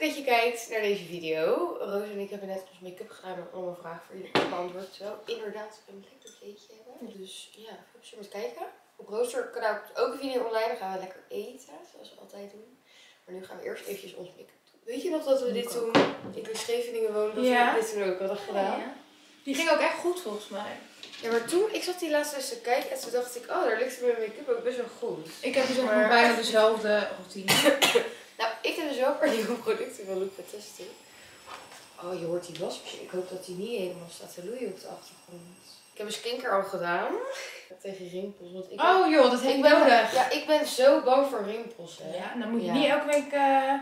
dat je kijkt naar deze video. Roos en ik hebben net ons make-up gedaan en allemaal vragen voor jullie beantwoord. Zo, inderdaad een lekker kleedje hebben. Dus ja, veel plezier met kijken. Op Rooster kanaal komt ook een video online. Dan gaan we lekker eten, zoals we altijd doen. Maar nu gaan we eerst eventjes ons make-up doen. Weet je nog dat we dit toen, ik in Scheveningen woonde, dat Ja. we dit toen ook hadden gedaan? Ja. Die ging ook echt goed volgens mij. Ja, maar toen, ik zat die laatste eens te kijken en toen dacht ik, oh, daar ligt mijn make-up ook best wel goed. Ik heb dus Maar- bijna dezelfde routine. Ik heb dus wel een paar nieuwe producten van Look testen. Oh, je hoort die wasmachine. Ik hoop dat die niet helemaal staat te loeien op de achtergrond. Ik heb een skincare al gedaan. Tegen rimpels. Want ik Oh joh, dat ben, heb ik ik ben, nodig. ja, ik ben zo bang voor rimpels. Hè. Ja, dan moet je Ja. niet elke week... eh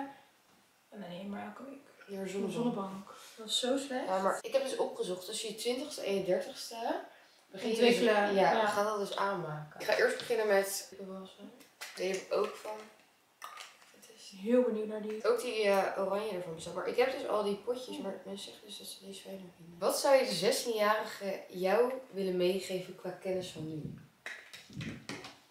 Nee, maar elke week. De zonnebank. zonnebank. Dat is zo slecht. Ja, maar ik heb dus opgezocht. Tussen je 20ste en je 30ste begin je dus, Ontwikkelen, ja, ja. we gaan dat dus aanmaken. Ik ga eerst beginnen met wassen. Die heb ik ook van. Heel benieuwd naar die. Ook die eh, oranje ervan bestaat. Maar ik heb dus al die potjes, maar mensen zeggen dus dat ze deze fijner vinden. Wat zou je de 16-jarige jou willen meegeven qua kennis van nu?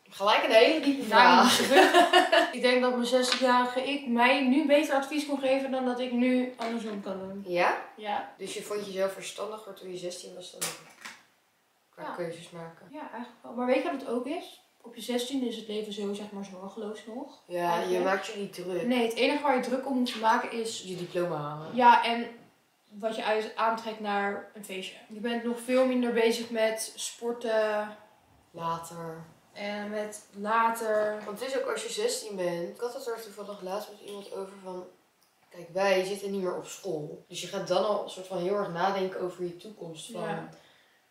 Gelijk een hele diepe Nou, vraag. ik denk dat mijn 60-jarige ik mij nu beter advies kon geven dan dat ik nu andersom kan doen. Ja? Ja, Dus je vond jezelf verstandiger toen je 16 was dan qua Ja. keuzes maken? ja, eigenlijk wel. Maar weet je wat het ook is? Op je 16 is het leven zo zeg maar zorgeloos nog. Ja, je maakt je niet druk. Nee, het enige waar je druk om moet maken is Je diploma halen. Ja, en wat je uit- aantrekt naar een feestje. Je bent nog veel minder bezig met sporten Later. en met later. Want het is ook als je 16 bent. Ik had het er toevallig laatst met iemand over van. Kijk, wij zitten niet meer op school. Dus je gaat dan al een soort van heel erg nadenken over je toekomst. Van Ja.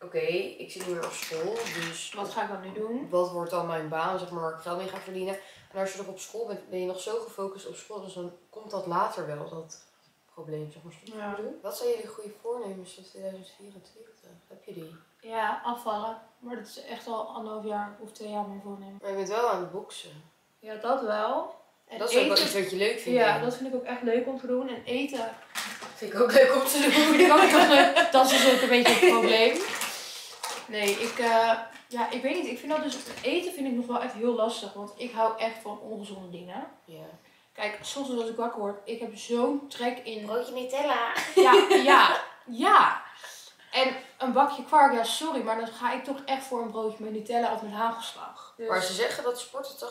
Oké, ik zit niet meer op school. Dus Wat ga ik dan nu doen? wat wordt dan mijn baan, zeg maar, waar ik geld mee ga verdienen. En als je nog op school bent, ben je nog zo gefocust op school. Dus dan komt dat later wel, dat probleem, zeg maar. Wat Ja. zijn jullie goede voornemens voor 2024? Heb je die? Ja, afvallen. Maar dat is echt al anderhalf jaar of twee jaar mijn voornemen. Maar je bent wel aan het boksen. Ja, dat wel. En dat is ook wel iets wat je leuk vindt. Ja, dat vind ik ook echt leuk om te doen. En eten vind ik ook leuk om te doen. Dat is dus ook een beetje het probleem. Nee, ik, eh, ja, ik weet niet. Ik vind dat dus, eten vind ik nog wel echt heel lastig. Want ik hou echt van ongezonde dingen. Ja. Kijk, soms als ik wakker word, ik heb zo'n trek in. Broodje Nutella. Ja, ja, ja. En een bakje kwark, ja, sorry, maar dan ga ik toch echt voor een broodje met Nutella of met hagelslag. Dus Maar ze zeggen dat sporten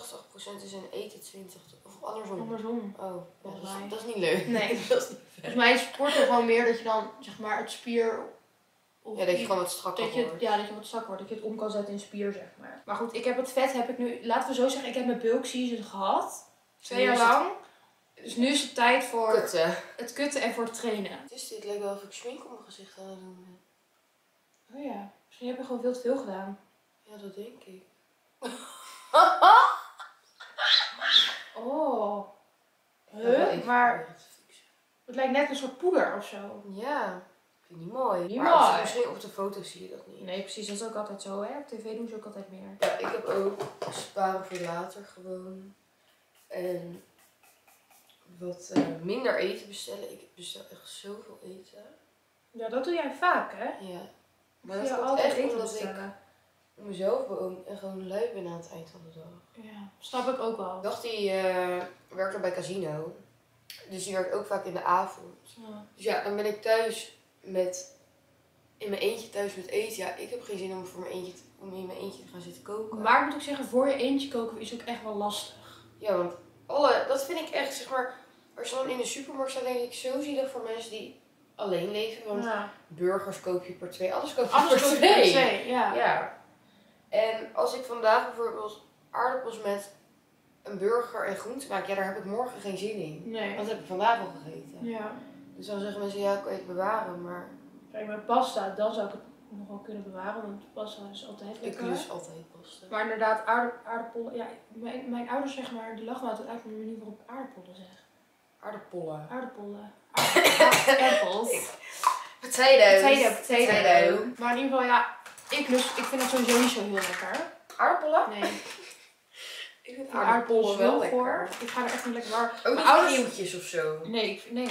80% is en eten 20%. Of andersom. andersom. Oh, ja, dat, is, dat is niet leuk. Nee. dat is niet Volgens mij is sporten gewoon meer dat je dan, zeg maar, het spier... Of Ja, dat je gewoon wat strakker dat je, wordt. ja, dat je wat strak wordt. Dat je het om kan zetten in spier, zeg maar. Maar goed, ik heb het vet, heb ik nu... Laten we zo zeggen, ik heb mijn bulk season gehad. Twee jaar lang. Dus nu is het tijd voor Kutten. het kutten en voor het trainen. Het is dit lijkt wel of ik schmink op mijn gezicht aan het doen ben. Oh ja, misschien heb je gewoon veel te veel gedaan. Ja, dat denk ik. Oh. Huh? Maar het lijkt net een soort poeder of zo. Ja, vind ik niet mooi. Niet maar als- mooi. misschien op de foto zie je dat niet. Nee, precies. Dat is ook altijd zo, hè. Op tv doen ze ook altijd meer. Ja, ik heb ook sparen voor later gewoon. En wat eh, minder eten bestellen. Ik bestel echt zoveel eten. Ja, dat doe jij vaak, hè? Ja. Maar dat je komt altijd echt omdat ik bestellen. mezelf beoom en gewoon lui ben aan het eind van de dag. Ja, snap ik ook wel. Ik dacht, die eh, werkt er bij Casino. Dus die werkt ook vaak in de avond. Ja. Dus ja, dan ben ik thuis met... In mijn eentje thuis met eten. Ja, ik heb geen zin om, voor mijn eentje om in mijn eentje te gaan zitten koken. Maar ik moet ook zeggen, voor je eentje koken is ook echt wel lastig. Ja, want alle... Dat vind ik echt, zeg maar... Als je dan in de supermarkt staat, denk ik zo zielig voor mensen die alleen leven. Want Ja. burgers koop je per twee, alles koop je per er twee, ja. Ja. En als ik vandaag bijvoorbeeld aardappels met een burger en groente maak, ja, daar heb ik morgen geen zin in. Nee. Dat heb ik vandaag al gegeten. Ja. Dus dan zeggen mensen, ja, kan je het bewaren, maar Kijk, met pasta, dan zou ik het nog wel kunnen bewaren, want pasta is altijd ik lekker. lust altijd pasta. Maar inderdaad, aardappelen, ja, mijn, mijn ouders zeg maar, die lachen me altijd uit met de manier waarop ik aardappelen zeg. Aardappelen. Aardappelen. Aardappels. Potatoes. Potato, potato. Maar in ieder geval, ja, ik, lust, ik vind het sowieso niet zo heel lekker. Aardappelen? Nee, ik vind aardappels wel lekker. voor. Ik ga er echt niet lekker naar. Ook Mijn ouders- of zo. Nee, ik, nee,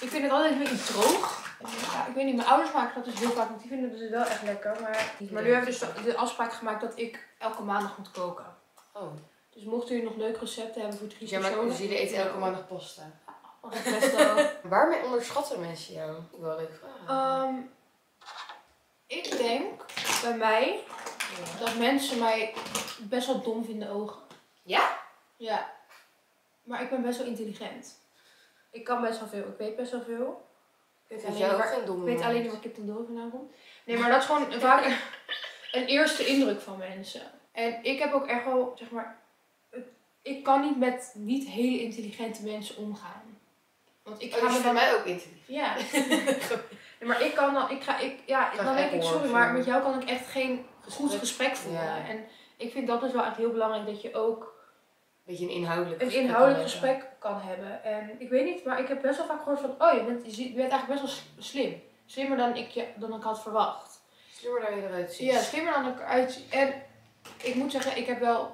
ik vind het altijd een beetje droog. Ja, ik weet niet, mijn ouders maken dat dus heel vaak, want die vinden het dus wel echt lekker. Maar, maar nu hebben we dus de- afspraak gemaakt dat ik elke maandag moet koken. Oh. Dus mochten jullie nog leuke recepten hebben voor drie maakt, personen. dus jullie eten elke maandag pasta. Pesto. Waarmee onderschatten mensen jou? Ik wil leuk vragen. Ehm, ik denk bij mij Ja. dat mensen mij best wel dom vinden ogen. Ja? Ja. Maar ik ben best wel intelligent. Ik kan best wel veel. Ik weet best wel veel. Ik weet alleen, waar, ik weet alleen waar Kip vandaan komt. Nee, maar dat is gewoon vaak een eerste indruk van mensen. En ik heb ook echt wel, zeg maar, ik kan niet met niet hele intelligente mensen omgaan. Want ik Oh, ga dus voor dan... mij ook intelligent. Ja. Nee, maar ik kan dan, ik ga, ik, ja, dan denk ik, sorry, maar met jou kan ik echt geen goed Gesprek. gesprek voeren. Ja. En ik vind dat dus wel echt heel belangrijk dat je ook Beetje een inhoudelijk een gesprek inhoudelijk kan gesprek kan hebben. En ik weet niet, maar ik heb best wel vaak gehoord van, oh je bent, je je bent eigenlijk best wel slim. Slimmer dan ik, je, dan ik had verwacht. hebben. Slimmer dan je eruit ziet. Ja, slimmer dan ik eruit zie. En ik moet zeggen, ik heb wel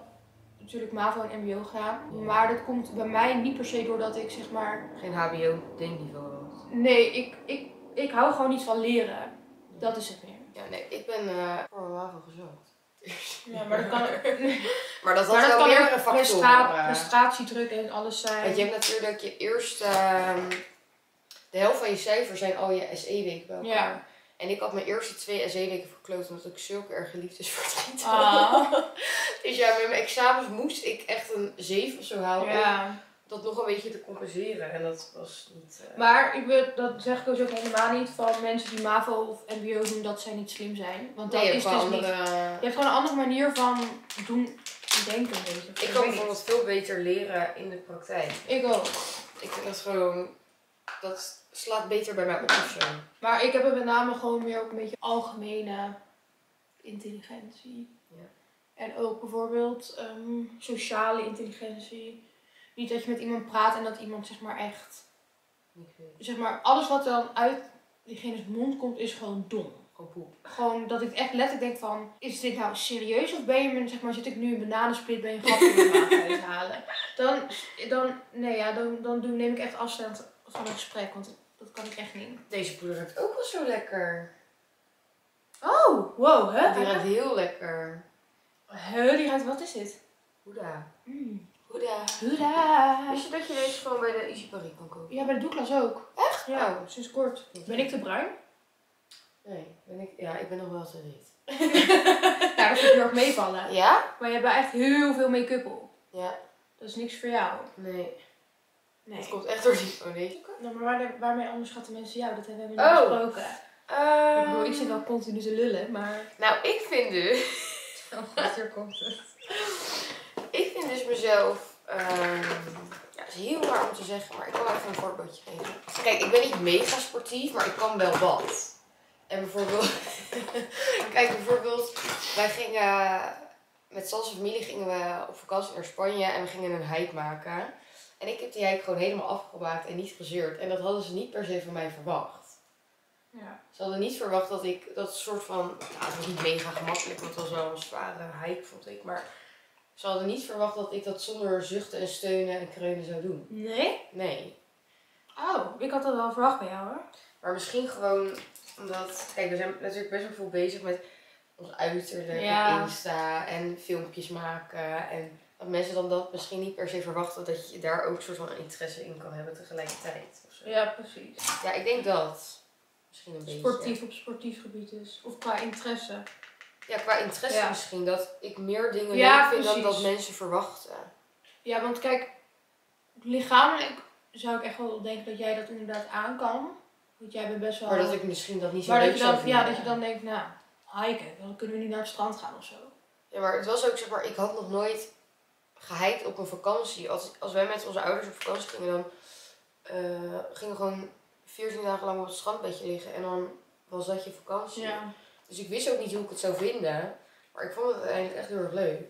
natuurlijk MAVO en MBO gedaan. Ja. Maar dat komt bij mij niet per se doordat ik zeg maar... Geen HBO-denkniveau had. Nee, ik, ik, ik hou gewoon niet van leren. Dat is het meer. Ja, nee, ik ben eh voor MAVO gezakt. Ja, maar dat kan, Maar dat had maar dat wel kan meerdere ook factoren. prestra- eh. prestatiedruk en alles zijn. Want je hebt natuurlijk je eerste... ehm, de helft van je cijfers zijn al je SE-weken bij elkaar. Ja. En ik had mijn eerste twee SE-weken verkloot omdat ik zulke erge liefdesverdriet Ah. had. Dus ja, met mijn examens moest ik echt een 7 of zo halen. Ja. Dat nog een beetje te compenseren. En dat was niet... eh, Maar ik wil, dat zeg ik dus ook helemaal niet van mensen die MAVO of MBO doen dat zij niet slim zijn. Want dat nee, is dus gewoon niet. andere... Je hebt gewoon een andere manier van doen, denken. Ik kan bijvoorbeeld veel beter leren in de praktijk. Ik ook. Ik vind dat gewoon... Dat slaat beter bij mij op of zo. Maar ik heb er met name gewoon meer ook een beetje algemene intelligentie. Ja. En ook bijvoorbeeld ehm, sociale intelligentie. Niet dat je met iemand praat en dat iemand zeg maar echt... Zeg maar, alles wat dan uit diegene's mond komt is gewoon dom. Gewoon poep. Gewoon dat ik echt letterlijk denk van, is dit nou serieus of ben je me, zeg maar, zit ik nu een bananensplit, ben je een grapje in uithalen? Dan, dan, nee ja, dan, dan doe, neem ik echt afstand van een gesprek, want dat kan ik echt niet. Deze poeder ruikt ook wel zo lekker. Oh, wow, hè? Die ruikt heel lekker. Huh, die ruikt, wat is dit? Hoeda. Mm. Hoeda. Hoera! Wist je dat je deze gewoon bij de Easy Paris kan kopen? Ja, bij de Douglas ook. Echt? Ja, Oh. sinds kort. Ben ik te bruin? Nee, ben ik, ja, ik ben nog wel te wit. Nou, dat vind ik heel erg meevallen. Ja? Maar je hebt echt heel veel make-up op. Ja. Dat is niks voor jou. Nee. Nee. Het komt echt door die... Oh, kant? Nou, maar waar, waarmee onderschatten mensen jou? Dat hebben we niet Oh. besproken. Ik bedoel, ik zit Ehm, wel continu te lullen, maar... Nou, ik vind dus... Oh god, hier komt het. Vind dus mezelf... ehm, ja, het is heel raar om te zeggen, maar ik kan even een voorbeeldje geven. Kijk, ik ben niet mega sportief, maar ik kan wel wat. En bijvoorbeeld... Kijk, bijvoorbeeld... Wij gingen... Met Sans familie gingen we op vakantie naar Spanje en we gingen een hike maken. En ik heb die hike gewoon helemaal afgemaakt en niet gezeurd. En dat hadden ze niet per se van mij verwacht. Ja. Ze hadden niet verwacht dat ik dat soort van. Ja, het was niet mega gemakkelijk, want het was wel een zware hike, vond ik. Maar ze hadden niet verwacht dat ik dat zonder zuchten en steunen en kreunen zou doen. Nee? Nee. Oh, ik had dat wel verwacht bij jou hoor. Maar misschien gewoon omdat. Kijk, we zijn natuurlijk best wel veel bezig met ons uiterlijk Ja. op Insta en filmpjes maken. En dat mensen dan dat misschien niet per se verwachten dat je daar ook een soort van interesse in kan hebben tegelijkertijd. Of zo. Ja, precies. Ja, ik denk dat. Misschien een beetje. Sportief op sportief gebied dus. Of qua interesse. Ja, qua interesse Ja. misschien. Dat ik meer dingen Ja, leuk vind dan dat mensen verwachten. Ja, want kijk, lichamelijk zou ik echt wel denken dat jij dat inderdaad aan kan. Want jij bent best wel... Maar dat ik misschien dat niet zo maar dat je dan, ja, dat je dan denkt, nou, hiken, dan kunnen we nu naar het strand gaan of zo. Ja, maar het was ook zeg maar, ik had nog nooit gehiked op een vakantie. Als, als wij met onze ouders op vakantie gingen, dan eh, gingen we gewoon 14 dagen lang op het strandbedje liggen. En dan was dat je vakantie. Ja. Dus ik wist ook niet hoe ik het zou vinden. Maar ik vond het uiteindelijk echt heel erg leuk.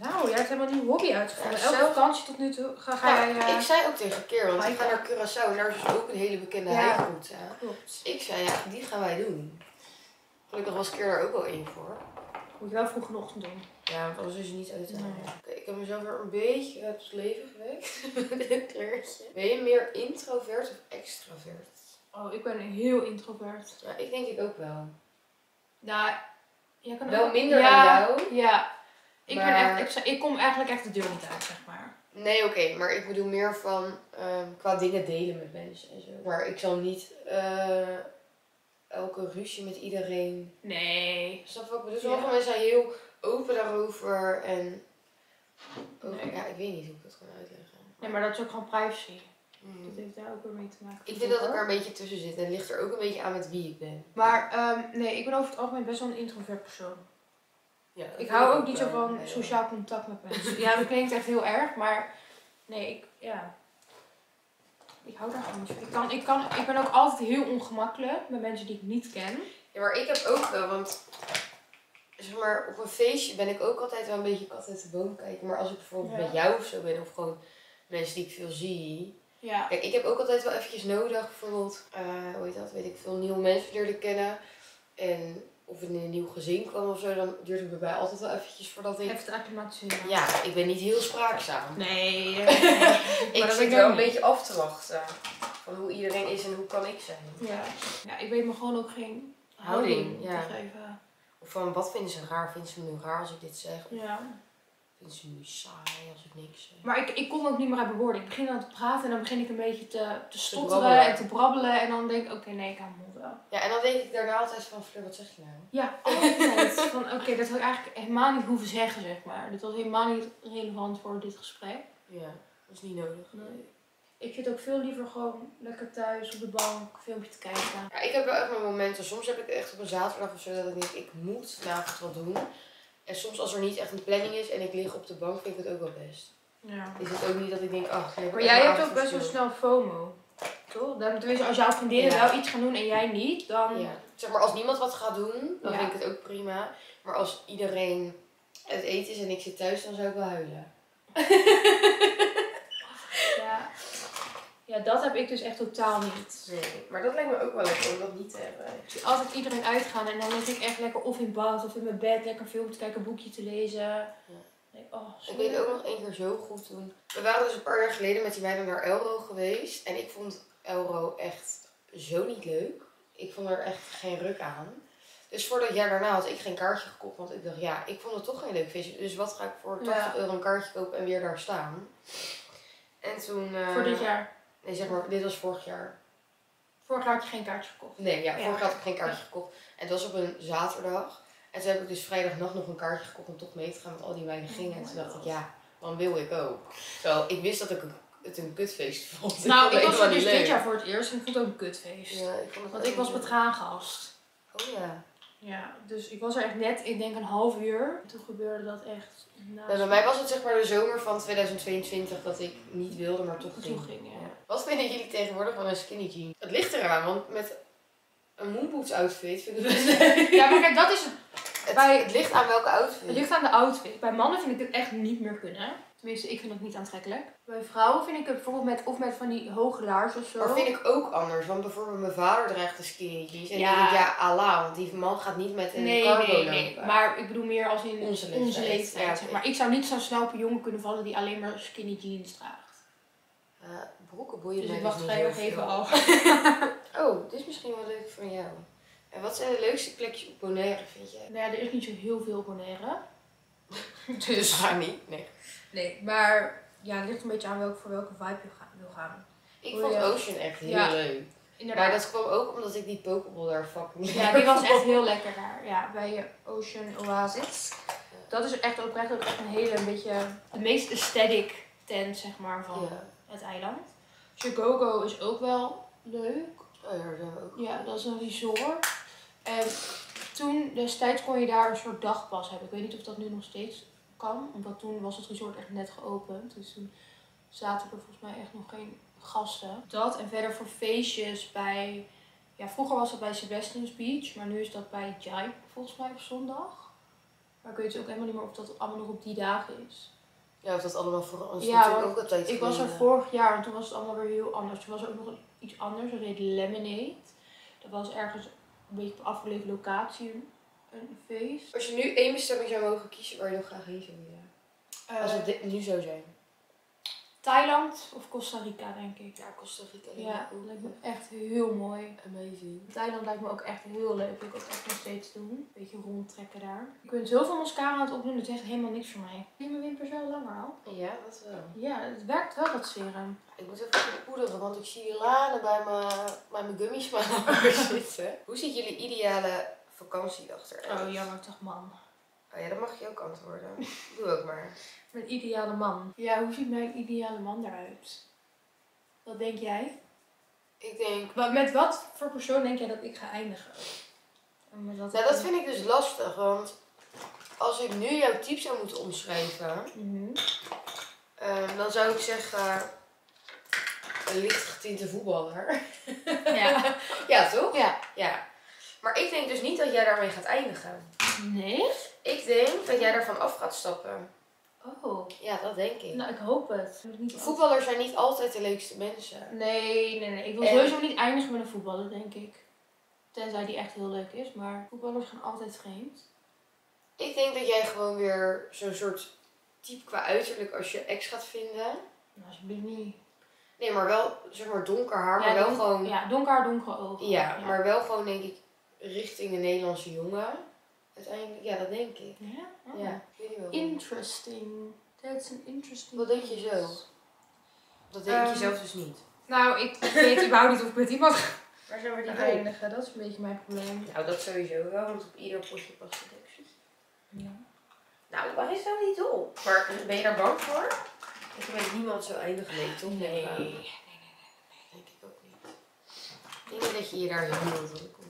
Nou, jij hebt helemaal niet hobby uitgevonden. Ja, Elke zelf- vakantie tot nu toe ga, ga Ja, jij... eh, Ik zei ook tegen Keer, want ik ga naar Curaçao en daar is dus ook een hele bekende Ja. Dus ik zei, ja, die gaan wij doen. Gelukkig was Keer daar ook wel één voor. Moet je wel vroeg in de ochtend doen. Ja, want anders is het niet uit te halen. Nee. Oké, ik heb mezelf weer een beetje uit het leven gewekt met dit kleurtje. Ben je meer introvert of extravert? Oh, ik ben heel introvert. Ja, ik denk ik ook wel. Nou, jij kan Wel ook- minder ja, dan jou. Ja. Ik, ben echt, ik, ik kom eigenlijk echt de deur niet uit, zeg maar. Nee, oké, maar ik bedoel meer van ehm, qua dingen delen met mensen en zo. Maar ik zal niet eh, elke ruzie met iedereen. Nee. Snap wat ik bedoel? Ja. Sommige mensen zijn heel open daarover en. Over, Nee. Ja, ik weet niet hoe ik dat kan uitleggen. Nee, maar dat is ook gewoon privacy. Mm. Dat heeft daar ook weer mee te maken. Ik vind dat ik er een beetje tussen zit en het ligt er ook een beetje aan met wie ik ben. Maar ehm, nee, ik ben over het algemeen best wel een introvert persoon. Ja, Ik hou ook niet zo van Nee, sociaal contact met mensen. Ja, dat klinkt echt heel erg, maar nee, ik, ja. Ik hou daar gewoon niet van. Ik, kan, ik, kan, ik ben ook altijd heel ongemakkelijk met mensen die ik niet ken. Ja, maar ik heb ook wel, want zeg maar, op een feestje ben ik ook altijd wel een beetje kat uit de boom kijken. Maar als ik bijvoorbeeld Ja. met jou of zo ben, of gewoon mensen die ik veel zie. Ja. Kijk, ik heb ook altijd wel eventjes nodig, bijvoorbeeld, eh, hoe heet dat, weet ik veel, nieuwe mensen leerde kennen. En of het in een nieuw gezin kwam of zo, dan duurt het bij mij altijd wel eventjes voordat ik... Even acclimatiseren. Ja, ik ben niet heel spraakzaam. Nee. nee. Ik Maar dat zit ben ik wel ook een beetje af te wachten van hoe iedereen is en hoe kan ik zijn. Ja. ja, ik weet me gewoon ook geen Houding, houding ja. te geven. Of van, wat vinden ze raar? Vinden ze me nu raar als ik dit zeg? Ja. Ze me nu saai als ik niks zeg? Maar ik, ik kon ook niet meer uit mijn woorden. Ik begin dan te praten en dan begin ik een beetje te, te stotteren en te brabbelen. En dan denk ik, oké, nee, ik hou mijn mond wel. Ja, en dan denk ik daarna altijd van, Fleur, wat zeg je nou? Ja, altijd. van, oké, dat had ik eigenlijk helemaal niet hoeven zeggen, zeg maar. Dit was helemaal niet relevant voor dit gesprek. Ja, dat is niet nodig. Nee. Ik zit ook veel liever gewoon lekker thuis op de bank, een filmpje te kijken. Ja, ik heb wel echt mijn momenten. Soms heb ik echt op een zaterdag of zo dat ik denk, ik moet vanavond wat doen. En soms als er niet echt een planning is en ik lig op de bank, vind ik het ook wel best. Ja. Is het ook niet dat ik denk, ach, nee, Maar jij hebt ook best wel snel FOMO. Toch? Dan- Tenminste, als jouw vriendinnen Ja. wel iets gaan doen en jij niet, dan... Ja. Zeg maar, als niemand wat gaat doen, dan Ja. vind ik het ook prima. Maar als iedereen het eten is en ik zit thuis, dan zou ik wel huilen. Ja. ja, dat heb ik dus echt totaal niet. Nee, maar dat lijkt me ook wel lekker om dat niet te hebben. Ik zie altijd iedereen uitgaan en dan lig ik echt lekker of in bad of in mijn bed lekker film te kijken, een boekje te lezen. Nee, oh, zo Ik weet ook nog één keer zo goed toen. We waren dus een paar jaar geleden met die meiden naar Elro geweest. En ik vond Elro echt zo niet leuk. Ik vond er echt geen ruk aan. Dus voor dat jaar daarna had ik geen kaartje gekocht. Want ik dacht, ja, ik vond het toch geen leuk feestje. Dus wat ga ik voor 80 Ja. euro een kaartje kopen en weer daar staan? En toen... eh, Voor dit jaar. Nee, zeg maar, dit was vorig jaar. Vorig jaar had je geen kaartje gekocht. Nee, ja, vorig jaar had ik geen kaartje gekocht. En het was op een zaterdag. En toen heb ik dus vrijdagnacht nog een kaartje gekocht om toch mee te gaan met al die meiden gingen. En toen dacht ik, ja, dan wil ik ook. Zo, ik wist dat ik het een kutfeest vond. Nou, ik was er dus dit jaar voor het eerst en ik vond het ook een kutfeest. Ja, ik vond het Want ik was leuk. betraangast. Oh ja. Ja, dus ik was er echt net, ik denk een half uur. Toen gebeurde dat echt. naast Nou, bij mij was het zeg maar de zomer van 2022 dat ik niet wilde, maar toch Toen ging. ging, ja. Wat vinden jullie tegenwoordig van een skinny jean? Het ligt eraan, want met een moonboots outfit vind ik het best leuk. Ja, maar kijk, dat is het. Het, Bij- het ligt aan welke outfit. Het ligt aan de outfit. Bij mannen vind ik het echt niet meer kunnen. Tenminste, ik vind het niet aantrekkelijk. Bij vrouwen vind ik het bijvoorbeeld met, of met van die hoge laars of zo. Maar vind ik ook anders. Want bijvoorbeeld mijn vader draagt de skinny jeans. En Ja. dan denk ik, ja, Allah. Want die man gaat niet met een Nee, cargo nee, nee. lopen. Maar ik bedoel meer als in Onze onze leeftijd. Ja, zeg maar. Ik zou niet zo snel op een jongen kunnen vallen die alleen maar skinny jeans draagt. Eh, broeken boeien Dus mij ik dus wacht vrij nog even af. Oh, dit is misschien wel leuk voor jou. En wat zijn de leukste plekjes op Bonaire, vind jij? Nou ja, er is niet zo heel veel Bonaire. Dus ga niet. Nee. Nee, maar ja, het ligt een beetje aan welk, voor welke vibe je ga- wil gaan. Ik vond ja. Ocean echt heel Ja. leuk. Inderdaad. Maar dat kwam ook omdat ik die Pokeball daar fucking Ja, die was echt heel lekker daar. Ja, bij Ocean Oasis. Dat is echt oprecht ook echt een hele, een beetje, de meest aesthetic tent, zeg maar, van Ja. het eiland. Chicago is ook wel leuk. Oh ja, ook. Ja, dat is een resort. En toen, destijds kon je daar een soort dagpas hebben. Ik weet niet of dat nu nog steeds kan. Omdat toen was het resort echt net geopend. Dus toen zaten er volgens mij echt nog geen gasten. Dat en verder voor feestjes bij... Ja, vroeger was dat bij Sebastian's Beach. Maar nu is dat bij Jive volgens mij op zondag. Maar ik weet ook helemaal niet meer of dat allemaal nog op die dagen is. Ja, of dat allemaal voor ons Ja, natuurlijk want ook altijd Ik was er vorig jaar en toen was het allemaal weer heel anders. Toen was er ook nog iets anders, dat heet Lemonade. Dat was ergens een beetje op een afgelegen locatie een, feest. Als je nu één bestemming zou mogen kiezen waar je nog graag heen zou willen. Als Eh, het dit nu zou zijn. Thailand of Costa Rica, denk ik. Ja, Costa Rica. Ja, dat lijkt me echt heel mooi. Amazing. Thailand lijkt me ook echt heel leuk. Wil ik ook echt nog steeds doen. Een beetje rondtrekken daar. Ik ben zoveel mascara aan het opdoen, dat is echt helemaal niks voor mij. Zie je mijn wimpers wel langer al? Ja, dat wel. Ja, het werkt wel, dat serum. Ik moet even poederen, want ik zie Lana bij mijn, bij mijn gummies maar zitten. Hoe ziet jullie ideale vakantiedag eruit? Oh, jammer toch, man. Oh ja, dan mag je ook antwoorden. Doe ook maar. Mijn ideale man. Ja, hoe ziet mijn ideale man eruit? Wat denk jij? Ik denk... Wat- Met wat voor persoon denk jij dat ik ga eindigen? En met wat Nou, dat vind ik dus lastig, want als ik nu jouw type zou moeten omschrijven, Mhm. ehm, dan zou ik zeggen een licht getinte voetballer. Ja. ja, toch? ja. Ja. Maar ik denk dus niet dat jij daarmee gaat eindigen. Nee? Ik denk dat jij daarvan af gaat stappen. Oh. Ja, dat denk ik. Nou, ik hoop het. Ik moet niet Voetballers zijn niet altijd de leukste mensen. Nee, nee, nee. Ik wil En- sowieso niet eindigen met een voetballer, denk ik. Tenzij die echt heel leuk is. Maar voetballers gaan altijd vreemd. Ik denk dat jij gewoon weer zo'n soort type qua uiterlijk als je ex gaat vinden. Nou, alsjeblieft niet. Nee, maar wel zeg maar donker haar, maar wel don- gewoon... Ja, donker, donkere ogen. Ja, maar wel gewoon denk ik richting een Nederlandse jongen. Uiteindelijk, ja, dat denk ik. Ja? Oh. Ja. Interesting. That's an interesting Wat denk je zo? Dat denk je Ehm, zelf dus niet. Nou, ik weet überhaupt niet of ik met iemand Waar zijn we eindigen. Dat is een beetje mijn probleem. Nou, dat sowieso wel, want op ieder potje past de deksel. Ja. Nou, waar is nou niet op? Maar ben je daar bang voor? Ik weet niemand zo eindigen, nee, toch? Nee. Ja. Denk ik ook niet. Ik denk dat je je daar heel komt.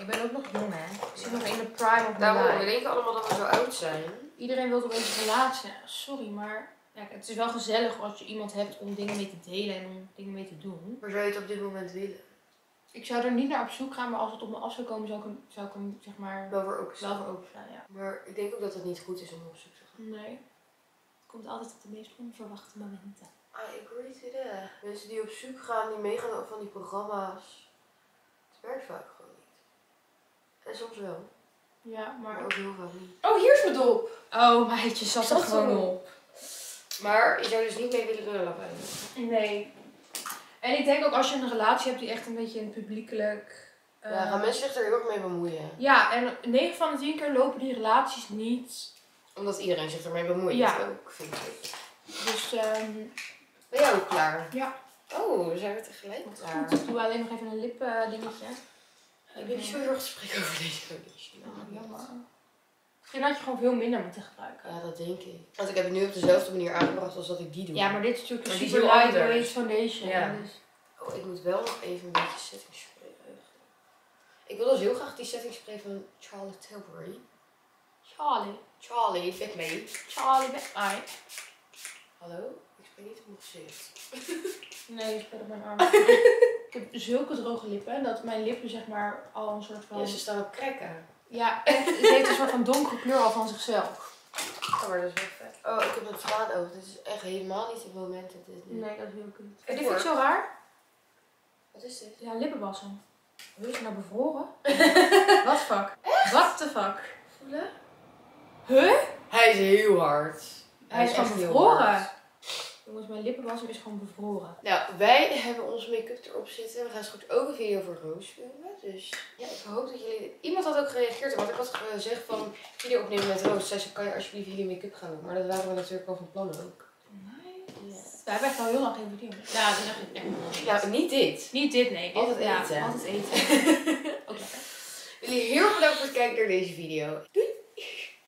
Ik ben ook nog jong, hè. Ik zit nog in de prime of my Daarom, we denken allemaal dat we zo oud zijn. Iedereen wil opeens een relatie. Sorry, maar ja, het is wel gezellig als je iemand hebt om dingen mee te delen en om dingen mee te doen. Maar zou je het op dit moment willen? Ik zou er niet naar op zoek gaan, maar als het op me af zou komen, zou ik hem, zou ik hem zeg maar, Wel voor ook wel voor openstaan, ja. Maar ik denk ook dat het niet goed is om op zoek te gaan. Nee. Het komt altijd op de meest onverwachte momenten. I agree to that. Mensen die op zoek gaan, die meegaan op van die programma's. Het werkt vaak. En soms wel, Ja, maar maar... ook heel vaak niet. Oh, hier is mijn dop! Oh, meidje, zat er Zat gewoon erop. op. Maar je zou dus niet mee willen lullen bij me. Nee. En ik denk ook als je een relatie hebt die echt een beetje een publiekelijk... eh, Ja, gaan mensen zich er heel erg mee bemoeien. Ja, en 9 van de 10 keer lopen die relaties niet. Omdat iedereen zich ermee bemoeit Ja. ook, vind ik. Dus ehm Ben jij ook klaar? ja, Oh, we zijn we tegelijk klaar. goed. Ik doe alleen nog even een lip eh, dingetje. Ik ben niet zo heel erg te spreken over deze foundation. Oh, jammer. Misschien had je gewoon veel minder moeten gebruiken. Ja, dat denk ik. Want ik heb het nu op dezelfde manier aangebracht als dat ik die doe. Ja, maar dit is natuurlijk een Maar super foundation. Ja. Dus. Oh, ik moet wel nog even een beetje setting spray. Ik wil dus heel graag die setting spray van Charlotte Tilbury. Charlie. Charlie, vet mee. Charlie met mij. Hallo? Ik spreek niet op mijn gezicht. Nee, je speelt op mijn arm. ik heb zulke droge lippen dat mijn lippen zeg maar al een soort van... Ja, ze staan op krekken. Ja, echt, het heeft een soort van donkere kleur al van zichzelf. Oh, maar dat is wel vet. Oh, ik heb een traanoog. Dit is echt helemaal niet het moment dat dit nu... Nee, dat wil ik niet. Het En dit vind ik zo raar. Wat is dit? Ja, lippenbalsem. Hoe is het nou bevroren? Wat fuck? What the fuck? Voelen? Huh? Hij is heel hard. Hij is echt gewoon heel bevroren. Jongens, mijn lippenbalsem is gewoon bevroren. Nou, wij hebben onze make-up erop zitten. We gaan straks ook een video voor Roos filmen. Dus ja, ik hoop dat jullie... Iemand had ook gereageerd, want ik had gezegd van video opnemen met Roos. Zij zei, kan je alsjeblieft jullie make-up gaan doen? Maar dat waren we natuurlijk al van plan ook. Nice. We hebben echt al heel lang geen video. Ja, dat is echt echt Nou, niet dit. Niet dit, nee. Altijd ja, eten. Altijd eten. Lekker. Jullie heel erg bedankt voor het kijken naar deze video. Doei!